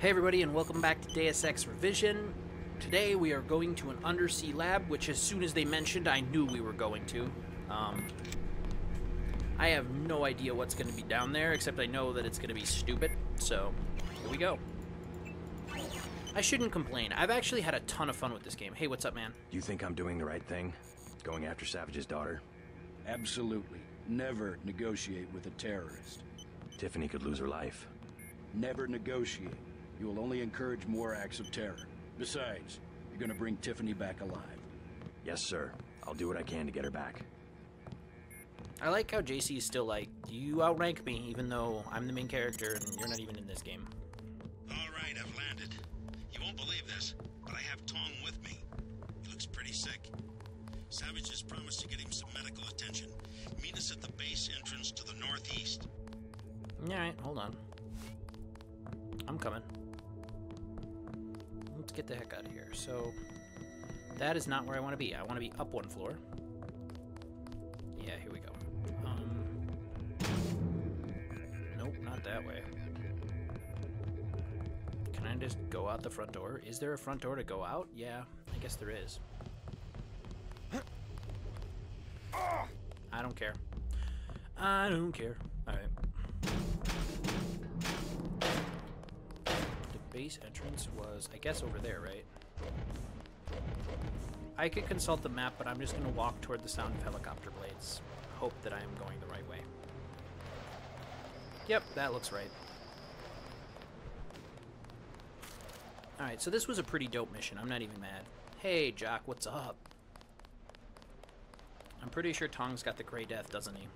Hey everybody and welcome back to Deus Ex Revision. Today we are going to an undersea lab, which as soon as they mentioned, I knew we were going to. Um, I have no idea what's going to be down there, except I know that it's going to be stupid, so here we go. I shouldn't complain. I've actually had a ton of fun with this game. Hey, what's up, man? Do you think I'm doing the right thing? Going after Savage's daughter? Absolutely. Never negotiate with a terrorist. Tiffany could lose her life. Never negotiate. You will only encourage more acts of terror. Besides, you're gonna bring Tiffany back alive. Yes, sir. I'll do what I can to get her back. I like how JC is still like, you outrank me, even though I'm the main character and you're not even in this game. All right, I've landed. You won't believe this, but I have Tong with me. He looks pretty sick. Savage has promised to get him some medical attention. Meet us at the base entrance to the northeast. Alright, hold on. I'm coming. Get the heck out of here. So, that is not where I want to be. I want to be up one floor. Yeah, here we go. Um, nope, not that way. Can I just go out the front door? Is there a front door to go out? Yeah, I guess there is. I don't care. I don't care. Entrance was, I guess, over there, right? I could consult the map, but I'm just going to walk toward the sound of helicopter blades. Hope that I am going the right way. Yep, that looks right. Alright, so this was a pretty dope mission. I'm not even mad. Hey, Jock, what's up? I'm pretty sure Tong's got the Grey Death, doesn't he?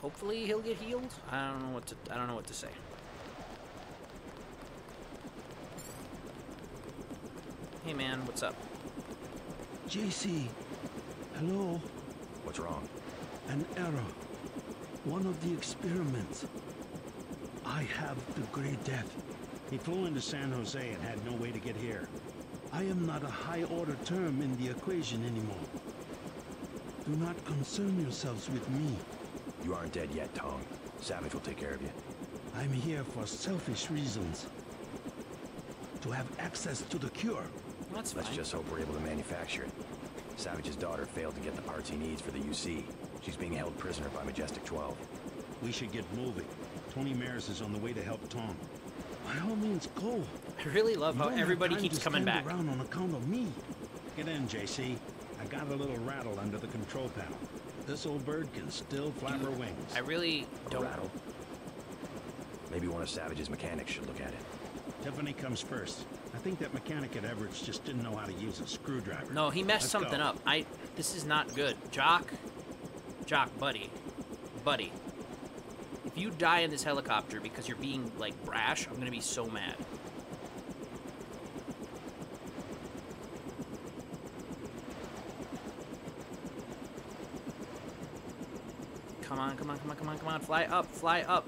Hopefully he'll get healed. I don't know what to I don't know what to say. Hey man, what's up? JC, hello? What's wrong? An error. One of the experiments. I have the Grey Death. He flew into San Jose and had no way to get here. I am not a high-order term in the equation anymore. Do not concern yourselves with me. You aren't dead yet, Tong. Savage will take care of you. I'm here for selfish reasons. To have access to the cure. That's fine. Let's just hope we're able to manufacture it. Savage's daughter failed to get the parts he needs for the UC. She's being held prisoner by Majestic 12. We should get moving. Tony Maris is on the way to help Tom. By all means, go. I really love how don't everybody keeps to coming stand back. around on account of me. Get in, JC. I got a little rattle under the control panel. This old bird can still flap her wings. I really don't rattle. Maybe one of Savage's mechanics should look at it. Tiffany comes first. I think that mechanic at Everett's just didn't know how to use a screwdriver. No, he messed Let's something go. up. I this is not good. Jock. Jock, buddy. Buddy. If you die in this helicopter because you're being like brash, I'm gonna be so mad. Come on, come on, come on, come on, come on. Fly up, fly up.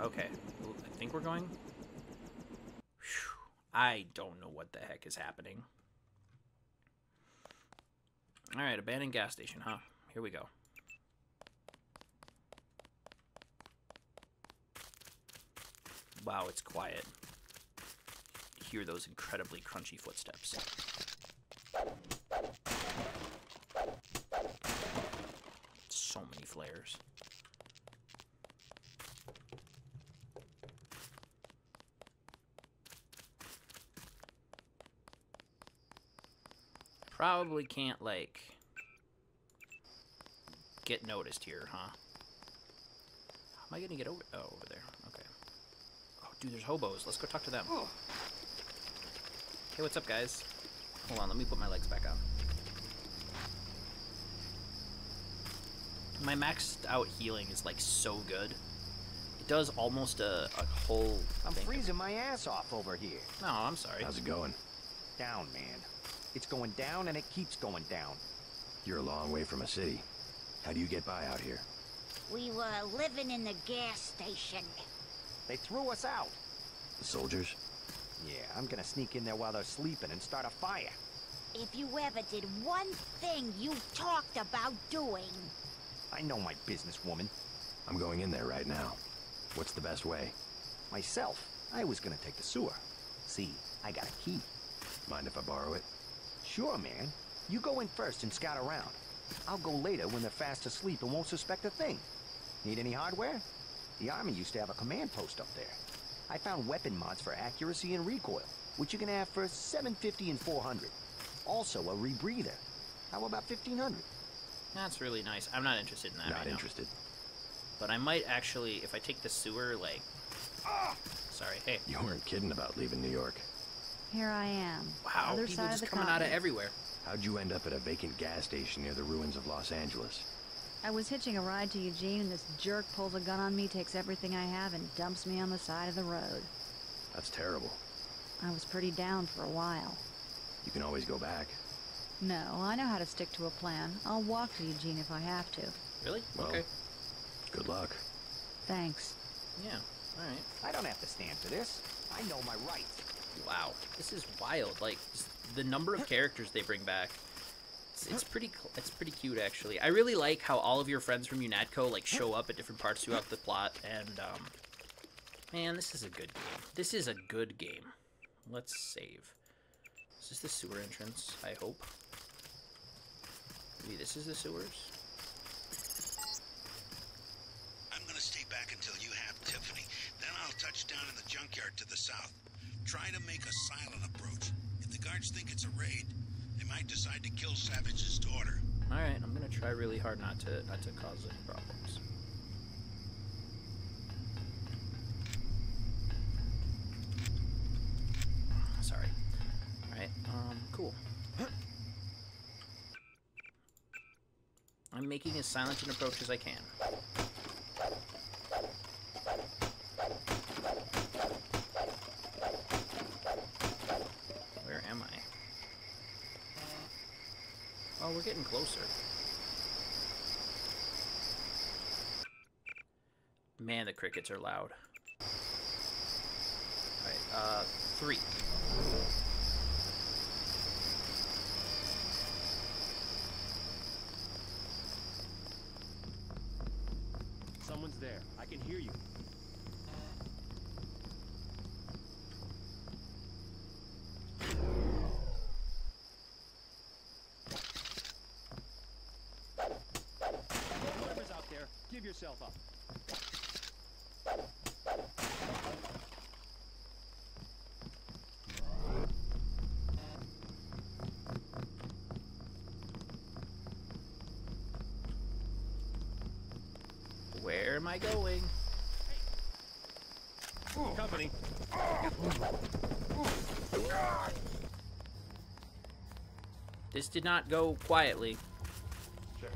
Okay. Think we're going. Phew. I don't know what the heck is happening. Alright, abandoned gas station, huh? Here we go. Wow, it's quiet. Hear those incredibly crunchy footsteps. So many flares. Probably can't, like, get noticed here, huh? How am I gonna get over? Oh, over there. Okay. Oh, dude, there's hobos. Let's go talk to them. Oh. Hey, what's up, guys? Hold on, let me put my legs back on. My maxed out healing is, like, so good. It does almost a, a whole I'm thing. freezing my ass off over here. No, I'm sorry. How's it going? Down, man. It's going down and it keeps going down. You're a long way from a city. How do you get by out here? We were living in the gas station. They threw us out. The soldiers? Yeah, I'm gonna sneak in there while they're sleeping and start a fire. If you ever did one thing you talked about doing, I know my business, woman. I'm going in there right now. What's the best way? Myself, I was gonna take the sewer. See, I got a key. Mind if I borrow it? Sure, man. You go in first and scout around. I'll go later when they're fast asleep and won't suspect a thing. Need any hardware? The Army used to have a command post up there. I found weapon mods for accuracy and recoil, which you can have for 750 and 400. Also a rebreather. How about 1500? That's really nice. I'm not interested in that Not right now. interested. But I might actually, if I take the sewer, like... Ah! Sorry, hey. You weren't kidding about leaving New York. Here I am. Wow, Other people side just of the coming out of everywhere. How'd you end up at a vacant gas station near the ruins of Los Angeles? I was hitching a ride to Eugene, and this jerk pulls a gun on me, takes everything I have, and dumps me on the side of the road. That's terrible. I was pretty down for a while. You can always go back. No, I know how to stick to a plan. I'll walk to Eugene if I have to. Really? Well, okay. Good luck. Thanks. Yeah, alright. I don't have to stand for this. I know my rights. Wow, this is wild. Like the number of characters they bring back. It's, it's pretty. It's pretty cute, actually. I really like how all of your friends from UNATCO like show up at different parts throughout the plot. And um, man, this is a good game. This is a good game. Let's save. This is this the sewer entrance? I hope. Maybe this is the sewers. I'm gonna stay back until you have Tiffany. Then I'll touch down in the junkyard to the south. Try to make a silent approach. If the guards think it's a raid, they might decide to kill Savage's daughter. All right, I'm gonna try really hard not to not to cause any problems. Sorry. All right. Um. Cool. I'm making as silent an approach as I can. Where am I? We're getting closer. Man, the crickets are loud. Alright, uh, three. Someone's there. I can hear you. Whoever's out there, give yourself up. Where am I going? Company. This did not go quietly. Come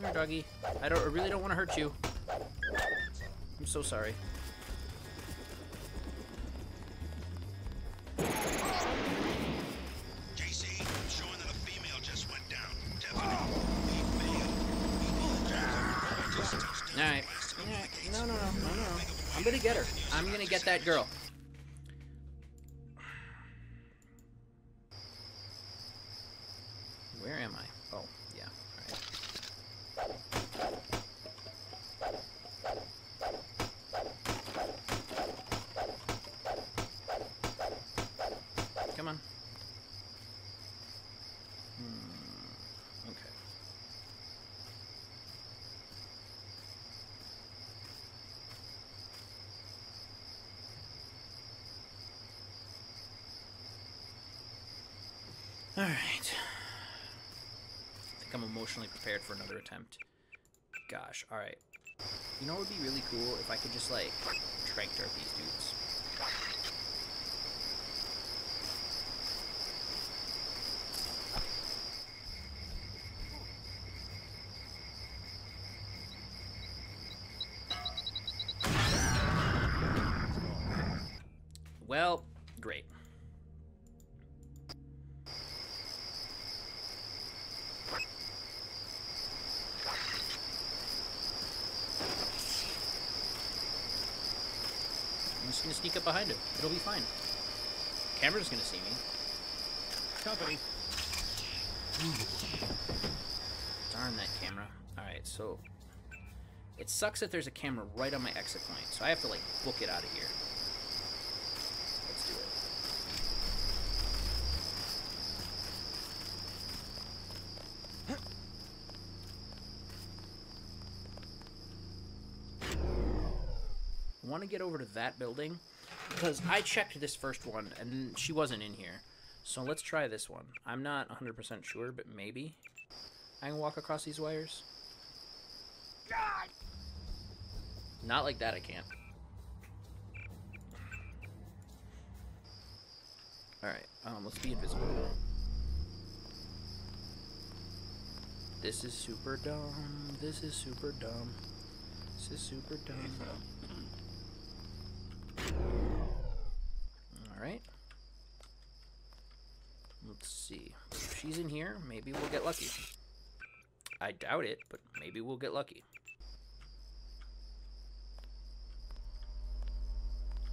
here, doggy. I don't. I really don't want to hurt you. I'm so sorry. Get that girl. Where am I? Oh, yeah. Right. Come on. Hmm. Okay. All right. I think I'm emotionally prepared for another attempt. Gosh, all right. You know what would be really cool if I could just like trank these dudes. Well, great. I'm up behind him. It'll be fine. Camera's gonna see me. Company. Darn that camera. Alright, so... It sucks that there's a camera right on my exit point, so I have to, like, book it out of here. Let's do it. Want to get over to that building because I checked this first one and she wasn't in here. So let's try this one. I'm not 100% sure, but maybe I can walk across these wires. God! Not like that, I can't. Alright, um, let's be invisible. This is super dumb. This is super dumb. This is super dumb. Alright. Let's see. If she's in here, maybe we'll get lucky. I doubt it, but maybe we'll get lucky.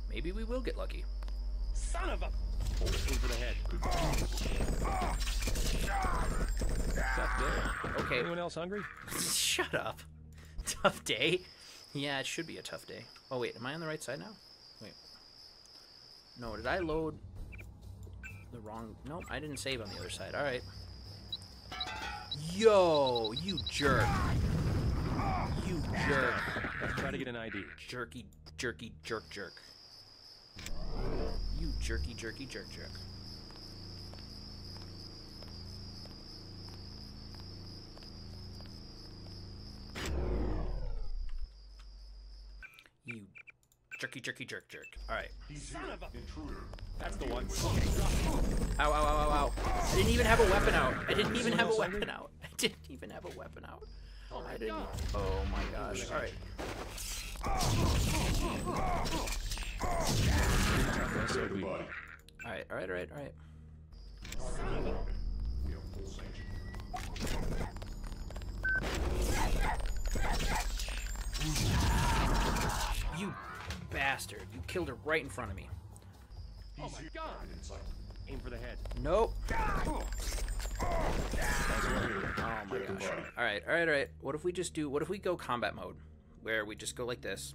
Maybe we will get lucky. Son of a... Aim for the head. Tough day. Okay. Anyone else hungry? Shut up. Tough day? Yeah, it should be a tough day. Oh, wait. Am I on the right side now? Wait. No, did I load the wrong... Nope, I didn't save on the other side. Alright. Yo, you jerk. You jerk. Let's try to get an ID. Jerky, jerky, jerk, jerk. You jerky, jerky, jerk, jerk. You jerky, jerky, jerk, jerk. Alright. Son of a... Intruder. That's the one. Ow, ow, ow, ow, ow. I didn't even have a weapon out. I didn't even have a weapon out. I didn't even have a weapon out. Oh my I didn't. god. Oh my gosh. Alright. Alright, alright, alright, alright. You bastard. You killed her right in front of me. Oh my god. Aim for the head. Nope. Oh my gosh. Alright, alright, alright. What if we just do, what if we go combat mode? Where we just go like this.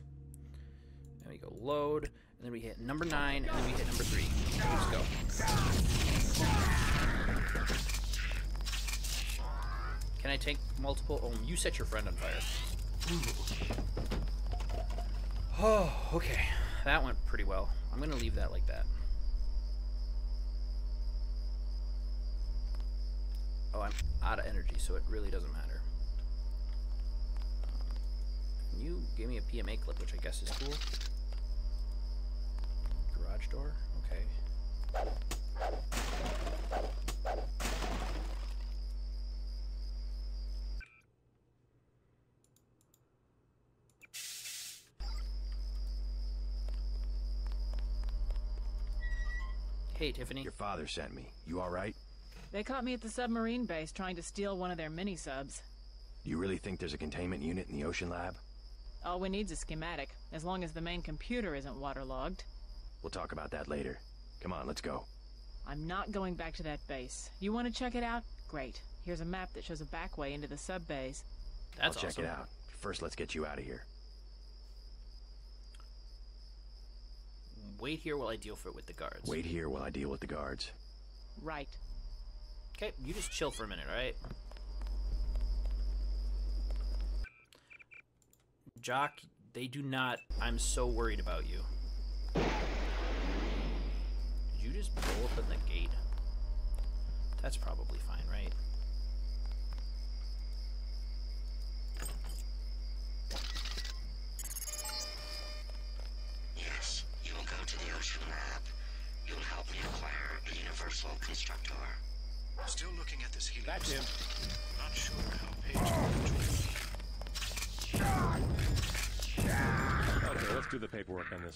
And we go load, and then we hit number 9, and then we hit number 3. Let's go. Can I take multiple? Oh, you set your friend on fire. Oh, okay. That went pretty well. I'm gonna leave that like that. Oh, I'm out of energy, so it really doesn't matter. Can you give me a PMA clip, which I guess is cool? Garage door? Okay. Hey, Tiffany. Your father sent me. You all right? They caught me at the submarine base trying to steal one of their mini subs. You really think there's a containment unit in the ocean lab? All we need's a schematic, as long as the main computer isn't waterlogged. We'll talk about that later. Come on, let's go. I'm not going back to that base. You want to check it out? Great. Here's a map that shows a back way into the sub base. That's I'll check it out. First, let's get you out of here. Wait here while I deal for it with the guards. Wait here while I deal with the guards. Right. Okay, you just chill for a minute, alright? Jock, they do not. I'm so worried about you. Did you just blow open the gate? That's probably fine, right?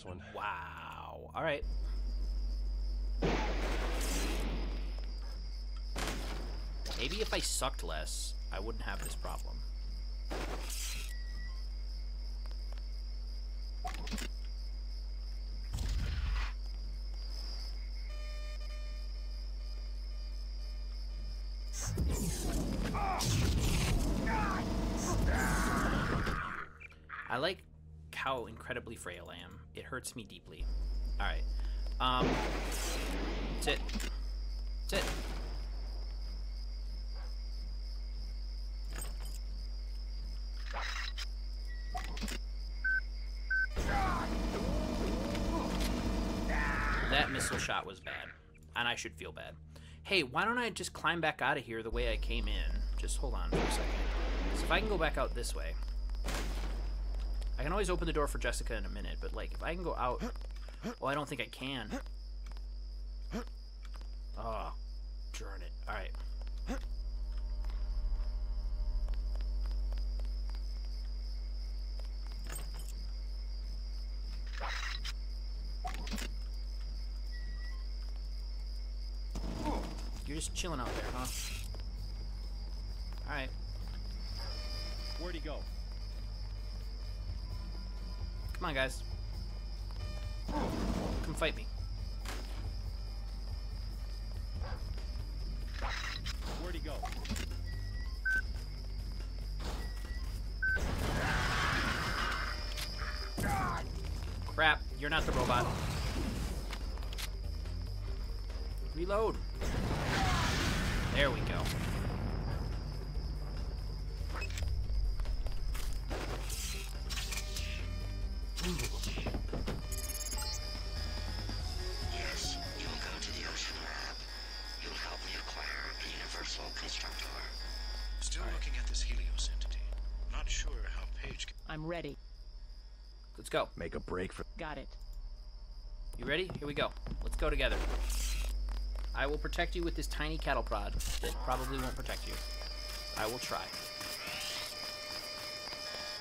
this one. Wow. All right. Maybe if I sucked less, I wouldn't have this problem. I like how incredibly frail I am. It hurts me deeply. Alright. Um, that's it. That's it. That missile shot was bad. And I should feel bad. Hey, why don't I just climb back out of here the way I came in? Just hold on for a second. So if I can go back out this way. I can always open the door for Jessica in a minute, but like if I can go out... Oh, I don't think I can. Oh, darn it. Alright. You're just chilling out there, huh? Alright. Where'd he go? Come on, guys. Come fight me. Where'd he go? Crap, you're not the robot. Reload. There we go. Let's go. Make a break for. Got it. You ready? Here we go. Let's go together. I will protect you with this tiny cattle prod that probably won't protect you. I will try.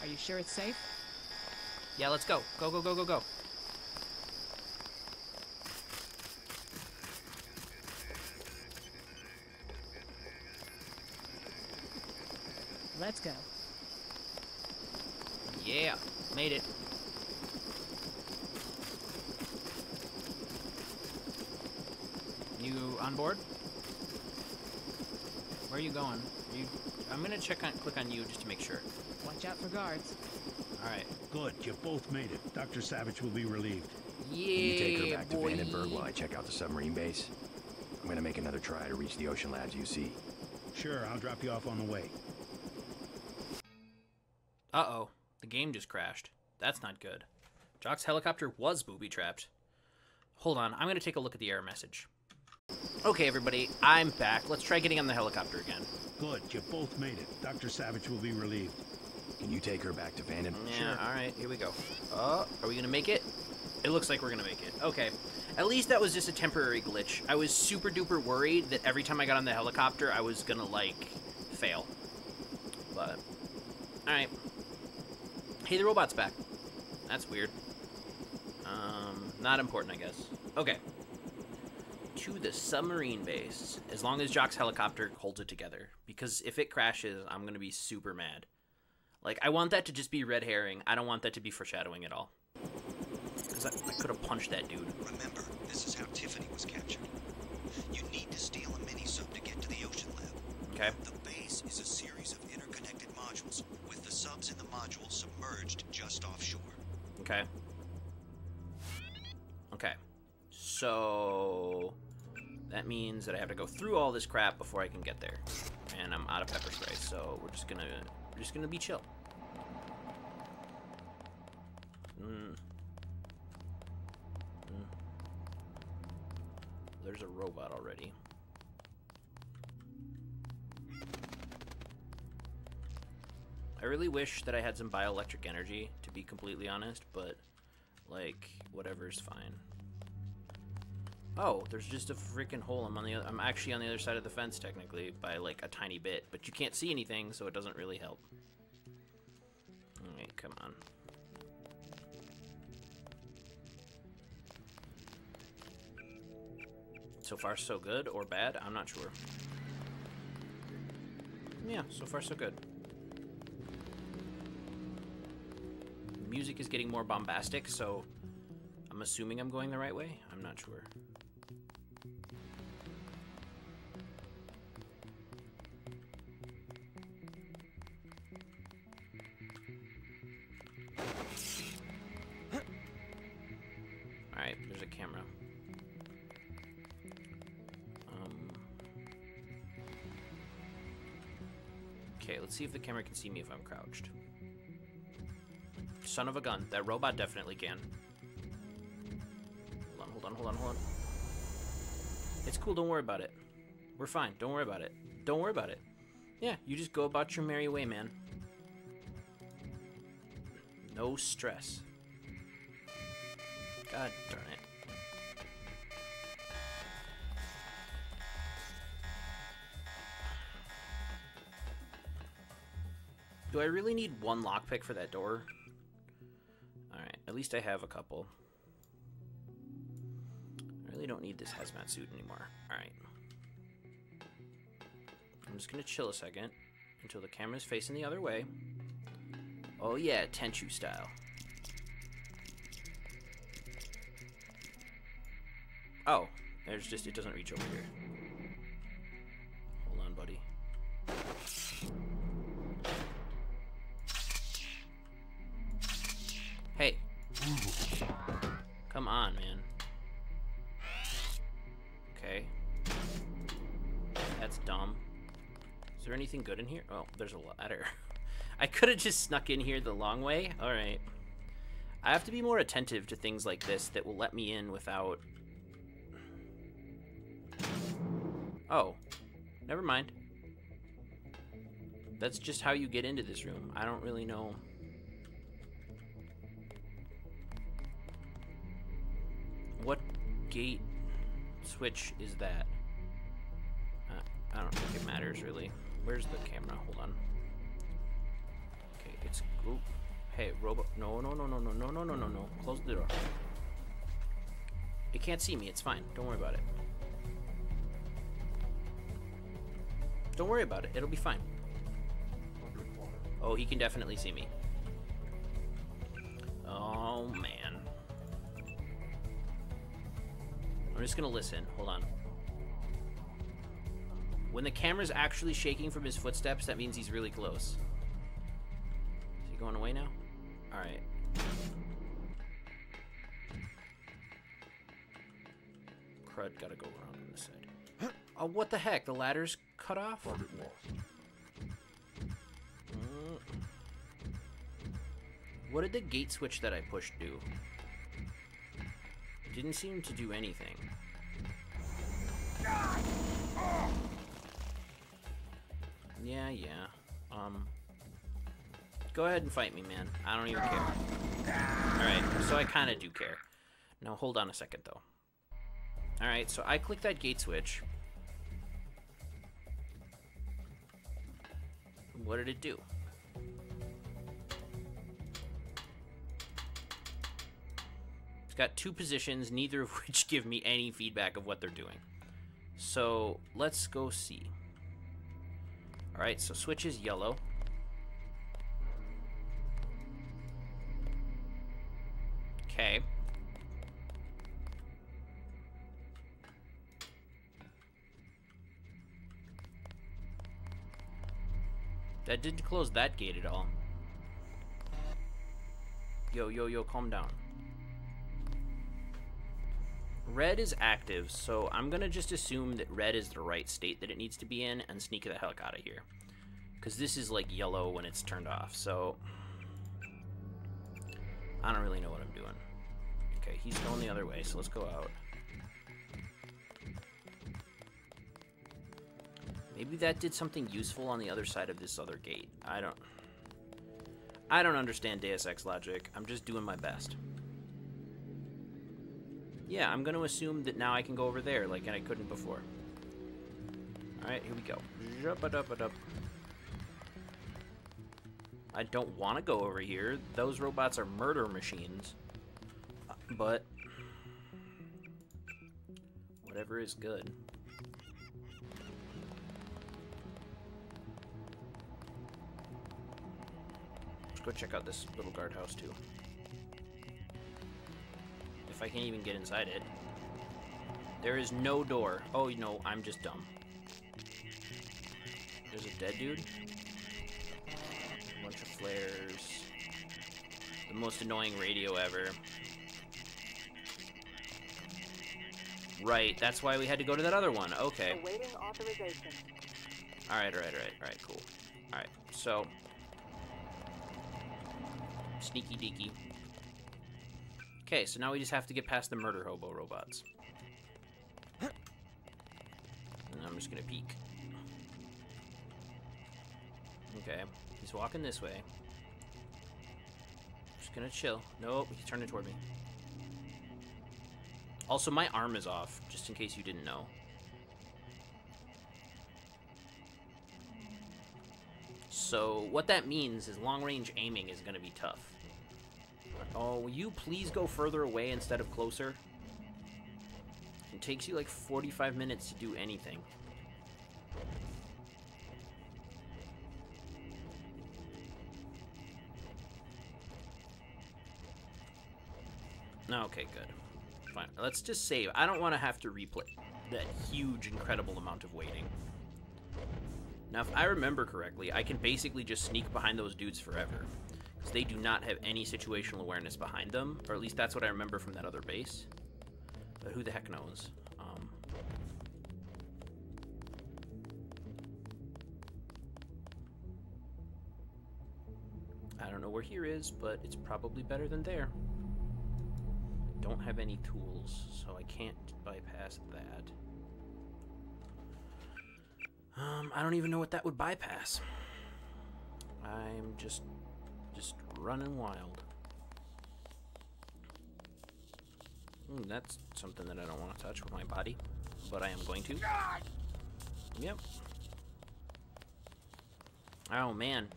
Are you sure it's safe? Yeah, let's go. Go, go, go, go, go. Let's go. Yeah, made it. You on board? Where are you going? Are you? I'm gonna check on, click on you just to make sure. Watch out for guards. All right. Good, you both made it. Dr. Savage will be relieved. Yeah, Can you take her back boy. to Vandenberg while I check out the submarine base? I'm gonna make another try to reach the Ocean Labs UC. Sure, I'll drop you off on the way. Uh-oh. The game just crashed. That's not good. Jock's helicopter was booby-trapped. Hold on, I'm gonna take a look at the error message. Okay, everybody, I'm back. Let's try getting on the helicopter again. Good, you both made it. Dr. Savage will be relieved. Can you take her back to Vandenberg? Yeah, alright, here we go. Oh, are we gonna make it? It looks like we're gonna make it. Okay. At least that was just a temporary glitch. I was super duper worried that every time I got on the helicopter, I was gonna, like, fail. But, alright. Hey, the robot's back. That's weird. Um, not important, I guess. Okay. To the submarine base, as long as Jock's helicopter holds it together. Because if it crashes, I'm gonna be super mad. Like, I want that to just be red herring. I don't want that to be foreshadowing at all. Because I, I could have punched that dude. Remember, this is how Tiffany was captured. You need to steal a mini-sub to get to the Ocean Lab. Okay. The base is a series of interconnected modules, with the subs in the modules submerged just offshore. Okay. Okay. So that means that I have to go through all this crap before I can get there. And I'm out of pepper spray, so we're just gonna we're just gonna be chill. Mm. Mm. There's a robot already. I really wish that I had some bioelectric energy, to be completely honest, but, like, whatever's fine. Oh, there's just a freaking hole. I'm on the. I'm actually on the other side of the fence technically by like a tiny bit, but you can't see anything, so it doesn't really help. Alright, come on. So far, so good or bad? I'm not sure. Yeah, so far, so good. Music is getting more bombastic, so I'm assuming I'm going the right way. I'm not sure. Camera. Um, okay, let's see if the camera can see me if I'm crouched. Son of a gun. That robot definitely can. Hold on, hold on, hold on, hold on. It's cool, don't worry about it. We're fine, don't worry about it. Don't worry about it. Yeah, you just go about your merry way, man. No stress. God darn it. Do I really need one lockpick for that door? Alright, at least I have a couple. I really don't need this hazmat suit anymore. Alright. I'm just gonna chill a second until the camera's facing the other way. Oh yeah, Tenchu style. Oh, there's just, it doesn't reach over here. There's a ladder. I could have just snuck in here the long way. Alright. I have to be more attentive to things like this that will let me in without... Oh. Never mind. That's just how you get into this room. I don't really know. What gate switch is that? Uh, I don't think it matters, really. Where's the camera? Hold on. Okay, it's... Ooh. Hey, robot... No, no, no, no, no, no, no, no, no, no. Close the door. It can't see me. It's fine. Don't worry about it. Don't worry about it. It'll be fine. Oh, he can definitely see me. Oh, man. I'm just gonna listen. Hold on. When the camera's actually shaking from his footsteps, that means he's really close. Is he going away now? Alright. Crud, gotta go around on this side. Oh, what the heck? The ladder's cut off? Mm. What did the gate switch that I pushed do? It didn't seem to do anything. Yeah, yeah. Um, go ahead and fight me, man. I don't even care. Alright, so I kind of do care. Now, hold on a second, though. Alright, so I click that gate switch. What did it do? It's got two positions, neither of which give me any feedback of what they're doing. So, let's go see. Alright, so switch is yellow. Okay. That didn't close that gate at all. Yo, yo, yo, calm down. Red is active, so I'm gonna just assume that red is the right state that it needs to be in and sneak the heck out of here. Because this is like yellow when it's turned off, so... I don't really know what I'm doing. Okay, he's going the other way, so let's go out. Maybe that did something useful on the other side of this other gate. I don't... I don't understand Deus Ex logic. I'm just doing my best. Yeah, I'm going to assume that now I can go over there like I couldn't before. Alright, here we go. I don't want to go over here. Those robots are murder machines. But... Whatever is good. Let's go check out this little guardhouse too. If I can't even get inside it. There is no door. Oh, no, I'm just dumb. There's a dead dude. A bunch of flares. The most annoying radio ever. Right, that's why we had to go to that other one. Okay. Awaiting authorization. Alright, alright, alright, alright, cool. Alright, so. Sneaky deaky. Okay, so now we just have to get past the murder hobo robots. And I'm just gonna peek. Okay, he's walking this way. Just gonna chill. Nope, he's turning toward me. Also, my arm is off, just in case you didn't know. So, what that means is long-range aiming is gonna be tough. Oh, will you please go further away instead of closer? It takes you like 45 minutes to do anything. Okay, good. Fine. Let's just save. I don't want to have to replay that huge, incredible amount of waiting. Now, if I remember correctly, I can basically just sneak behind those dudes forever. They do not have any situational awareness behind them. Or at least that's what I remember from that other base. But who the heck knows? Um, I don't know where here is, but it's probably better than there. Don't have any tools, so I can't bypass that. Um, I don't even know what that would bypass. I'm just, just running wild. Hmm, that's something that I don't want to touch with my body, but I am going to. Yep. Oh man,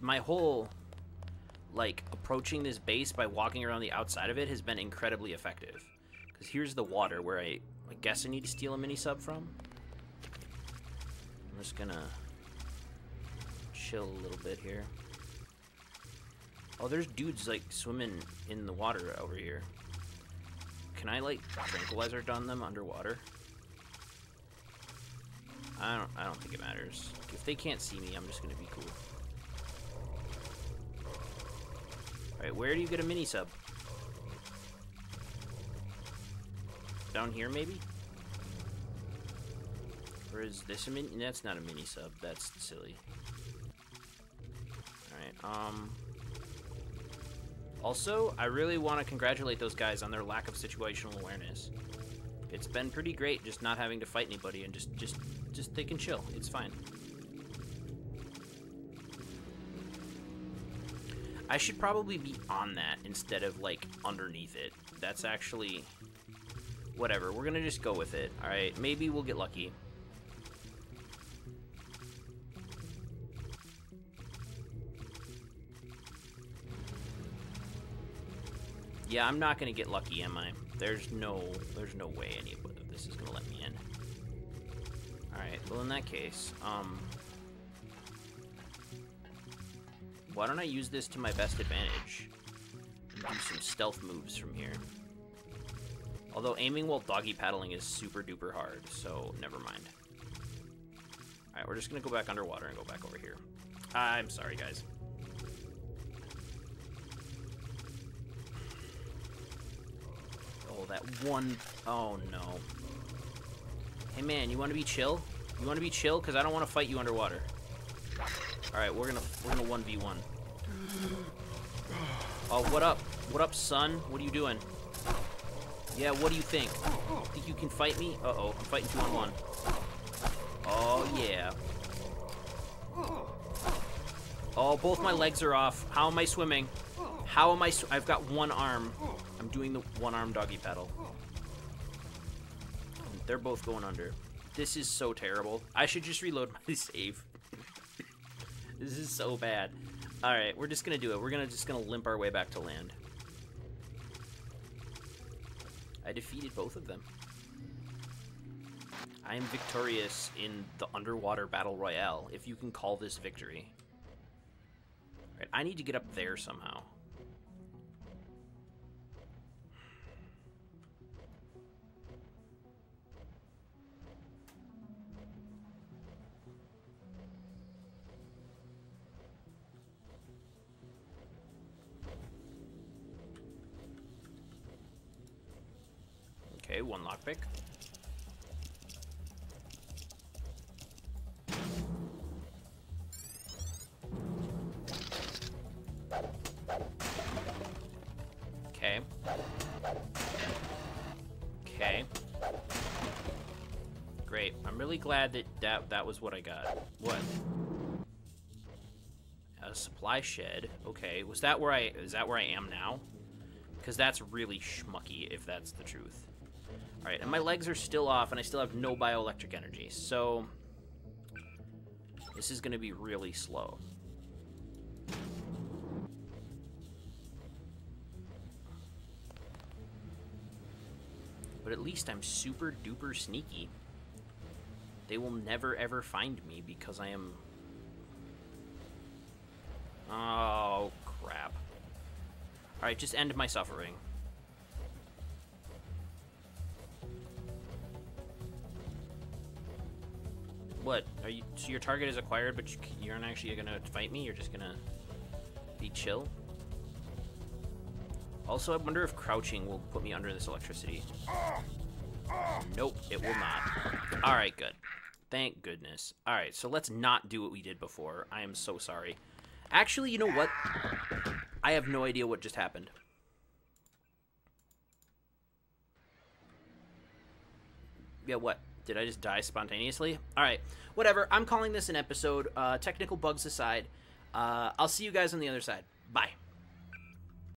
my whole like approaching this base by walking around the outside of it has been incredibly effective. Because here's the water where I, I guess I need to steal a mini sub from. I'm just gonna chill a little bit here. Oh, there's dudes like swimming in the water over here. Can I like tranquilizer on them underwater? I don't. I don't think it matters. If they can't see me, I'm just gonna be cool. All right, where do you get a mini sub? Down here, maybe? Or is this a mini? That's not a mini sub. That's silly. Alright, um... Also, I really want to congratulate those guys on their lack of situational awareness. It's been pretty great just not having to fight anybody and just, just, just they can chill. It's fine. I should probably be on that instead of, like, underneath it. That's actually... Whatever, we're gonna just go with it, alright? Maybe we'll get lucky. Yeah, I'm not gonna get lucky, am I? There's no, there's no way any of this is gonna let me in. Alright, well in that case, um... Why don't I use this to my best advantage? And do some stealth moves from here. Although aiming while doggy paddling is super duper hard, so never mind. Alright, we're just gonna go back underwater and go back over here. I'm sorry, guys. Oh, that one... Oh, no. Hey, man, you want to be chill? You want to be chill? Because I don't want to fight you underwater. Alright, we're gonna we're gonna 1v1. Oh, what up? What up, son? What are you doing? Yeah, what do you think? Think you can fight me? Uh-oh, I'm fighting two on one. Oh, yeah. Oh, both my legs are off. How am I swimming? How am I I've got one arm. I'm doing the one-arm doggy paddle. They're both going under. This is so terrible. I should just reload my save. this is so bad. Alright, we're just gonna do it. We're gonna just gonna limp our way back to land. I defeated both of them. I am victorious in the underwater battle royale, if you can call this victory. Alright, I need to get up there somehow. One lockpick. Okay. Okay. Great. I'm really glad that that, that was what I got. What? A supply shed. Okay. Was that where I... Is that where I am now? Because that's really schmucky, if that's the truth. Alright, and my legs are still off, and I still have no bioelectric energy. So... This is going to be really slow. But at least I'm super duper sneaky. They will never ever find me because I am... Oh, crap. Alright, just end my suffering. Are you? So your target is acquired, but you, you're not actually gonna fight me? You're just gonna be chill? Also, I wonder if crouching will put me under this electricity. Nope, it will not. Alright, good. Thank goodness. Alright, so let's not do what we did before. I am so sorry. Actually, you know what? I have no idea what just happened. Yeah, what? Did I just die spontaneously? Alright, whatever. I'm calling this an episode. Uh, technical bugs aside. Uh, I'll see you guys on the other side. Bye.